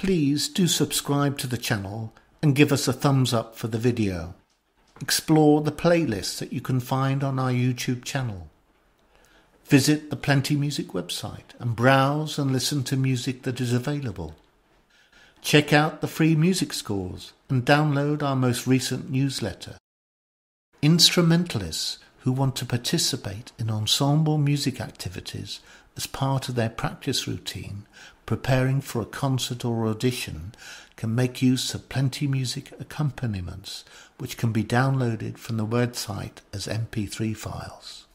Please do subscribe to the channel and give us a thumbs up for the video. Explore the playlists that you can find on our YouTube channel. Visit the Plenty Music website and browse and listen to music that is available. Check out the free music scores and download our most recent newsletter. Instrumentalists who want to participate in ensemble music activities as part of their practice routine, preparing for a concert or audition, can make use of Plenty Music accompaniments, which can be downloaded from the website as MP3 files.